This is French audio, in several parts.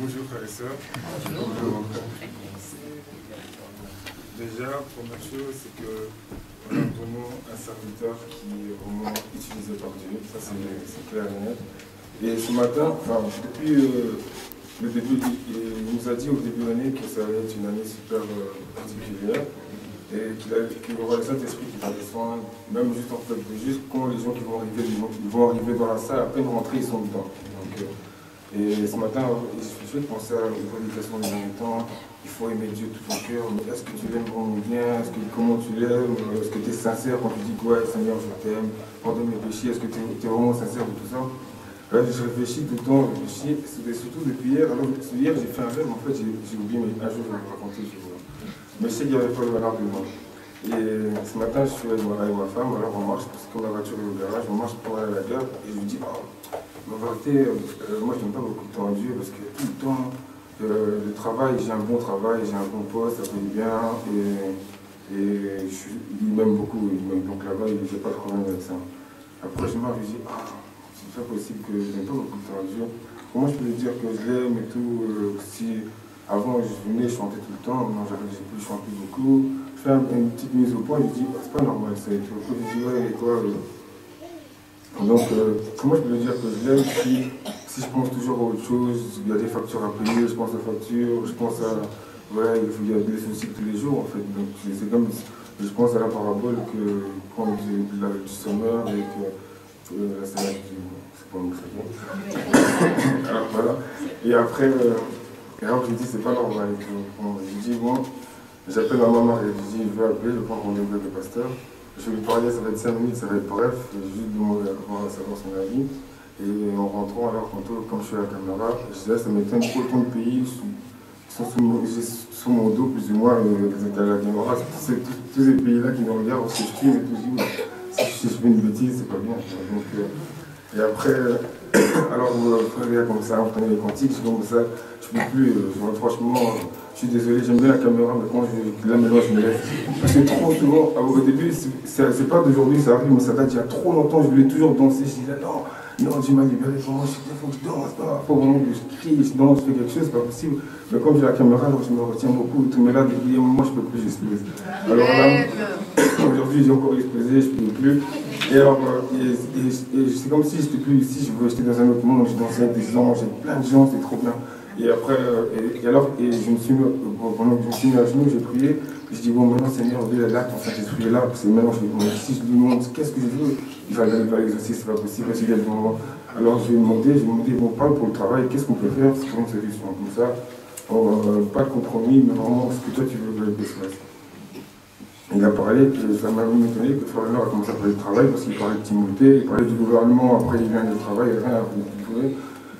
Bonjour frères et sœurs. Bonjour. Déjà, première chose, c'est que on a vraiment un serviteur qui est vraiment utilisé par Dieu. Ça, c'est clair et net. Et ce matin, enfin, depuis euh, le début, il nous a dit au début de l'année que ça allait être une année super euh, particulière et qu'il y aura le Saint-Esprit qui va descendre, même juste en fait, juste quand les gens qui vont arriver, ils vont, arriver dans la salle, à peine rentrés, ils sont dedans. Donc, euh, et ce matin, je de penser à une prédication du temps. Il faut aimer Dieu tout ton cœur. Est-ce que tu l'aimes vraiment bien? Est-ce que, Comment tu l'aimes? Est-ce que tu es sincère quand tu dis quoi Seigneur, je t'aime Pardonne mes péchés. Est-ce que tu es, vraiment sincère de tout ça? Là, je réfléchis tout le temps, je réfléchis, surtout depuis hier. Alors, hier, j'ai fait un rêve, en fait, j'ai oublié, mais un jour, je vais vous raconter, je vous Mais je sais qu'il n'y avait pas le de moi. Et ce matin, je suis avec ma femme, alors on marche, parce que la voiture est au garage, on marche pour aller à la gare, et je lui dis, oh, en vérité, euh, moi je n'aime pas beaucoup Dieu parce que tout le temps, euh, le travail, j'ai un bon travail, j'ai un bon poste, ça paye bien et, et je, il m'aime beaucoup, donc là-bas, il n'ai pas de problème avec ça. Après, je me dis, ah, c'est pas possible que je n'aime pas beaucoup Dieu. Comment je peux lui dire que je l'aime et tout euh, Si avant je venais chanter tout le temps, maintenant j'ai plus chanter beaucoup. Je fais une petite mise au point, je dis, c'est pas normal ça et tout. Je dis, toi donc, euh, comment je peux dire que je l'aime si, je pense toujours à autre chose Il y a des factures à payer, je pense aux factures, je pense à. Ouais, il y a des soucis tous les jours en fait. Donc, c'est comme. Je pense à la parabole que quand du, du sommeur et que, la salade du. C'est pas Alors voilà. Et après, euh, alors je dis c'est pas normal. Je dis bon, j'appelle ma maman et je dis je vais appeler, je prends rendez-vous avec le pasteur. Je vais lui parler, ça va être 5 minutes, ça va être bref, juste demander à savoir son avis. Et en rentrant, alors, quand, je suis à la caméra, je disais, ça m'étonne autant de pays qui sont sous mon, dos, plus ou moins, êtes à la caméra. Tous ces pays-là qui nous regardent, parce que je filme et tout, si je fais une bêtise, c'est pas bien. Euh, et après, alors, frère, comme ça, on prenait les cantiques, comme ça, je ne peux plus, euh, franchement. Je suis désolé, j'aime bien la caméra, mais quand je, là maintenant je me lève. Parce que trop souvent, au début, c'est pas d'aujourd'hui, ça arrive, mais ça date il y a trop longtemps, je voulais toujours danser. Je disais non, non, tu m'as libéré, je il faut que je danse, il faut vraiment que je crie, je danse, je fais quelque chose, c'est pas possible. Mais comme j'ai la caméra, alors je me retiens beaucoup, tout, mais là, depuis un moment, je peux plus, j'explose. Alors là, aujourd'hui, j'ai encore explosé, je peux plus. Et alors, euh, c'est comme si j'étais plus ici, j'étais dans un autre monde, je dansais avec des anges, j'ai plein de gens, c'est trop bien. Et après, euh, et, alors, et je me suis mis, pendant que je me suis mis à genoux, j'ai prié. Je dis, bon, maintenant, Seigneur, là, ton Saint-Esprit est là. Parce que maintenant, je dis, si je lui demande qu'est-ce que je veux, il va, il va l'exaucer, c'est pas possible, parce qu'il y a moment. Alors, je lui ai demandé, je lui ai demandé, bon, parle pour le travail, qu'est-ce qu'on peut faire? Pour une solution Comme ça, euh, pas de compromis, mais vraiment ce que toi tu veux que je fasse. Il a parlé, ça m'a même étonné que Frère a commencé à parler de travail, parce qu'il parlait de Timothée, il parlait du gouvernement, après il vient du travail, rien à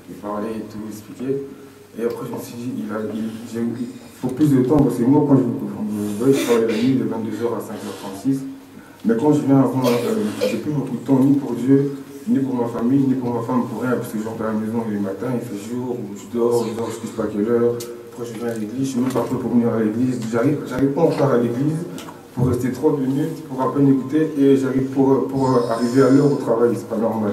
Il parlait tout, expliquer. Et après, je me suis dit, il, faut plus de temps, parce que moi, quand je, je, travaille la nuit de 22h à 5h36, mais quand je viens avant, euh, j'ai plus beaucoup de temps, ni pour Dieu, ni pour ma famille, ni pour ma femme, pour rien, parce que je rentre à la maison le matin, il fait jour, je dors, je dors, je ne sais pas quelle heure. Après, je viens à l'église, je suis même pas pour venir à l'église. J'arrive, j'arrive pas encore à l'église pour rester 30 minutes, pour à peine écouter, et j'arrive pour, pour arriver à l'heure au travail, c'est pas normal.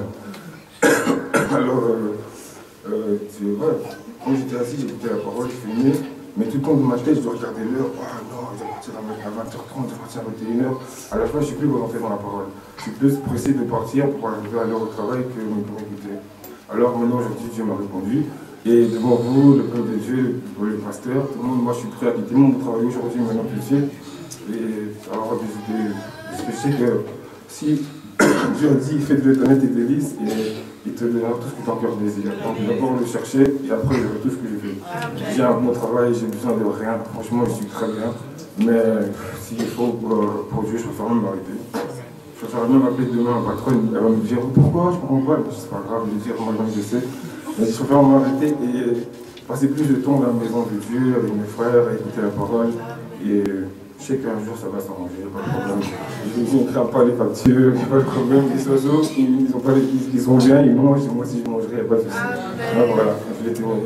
Alors, euh, euh, tu vois, quand j'étais assis, j'écoutais la parole, je filmais, mais tout le temps de ma tête, je dois regarder l'heure. Ah non, je dois partir à 20h30, je dois partir à 21h. À la fin, je suis plus volontaire dans la parole. Je suis plus pressé de partir pour arriver à l'heure au travail que pour écouter. Alors maintenant, aujourd'hui, Dieu m'a répondu. Et devant vous, le peuple de Dieu, le pasteur, tout le monde, moi je suis prêt à quitter mon travail aujourd'hui, maintenant suite. Et alors, parce que je sais que si Dieu dit, faites de l'éternel et délices, il te donnera tout ce que ton cœur désire. Donc d'abord le chercher et après je tout ce que je veux. J'ai un bon travail, j'ai besoin de rien. Franchement, je suis très bien. Mais s'il faut pour, pour Dieu, je préfère même m'arrêter. Je préfère même appeler demain un patron, elle va me dire pourquoi, je comprends pas? C'est pas grave, vais dire, moi je sais. Mais je préfère m'arrêter et passer plus de temps dans la maison de Dieu avec mes frères, écouter la parole. Et je sais qu'un jour ça va s'arranger, pas de problème. Je ne crains pas les factures, il n'y a pas de problème. Les oiseaux, ils, ont pas les, ils, sont bien, ils mangent, moi si je mangerai, il n'y a pas de souci. Voilà, je vais témoigner.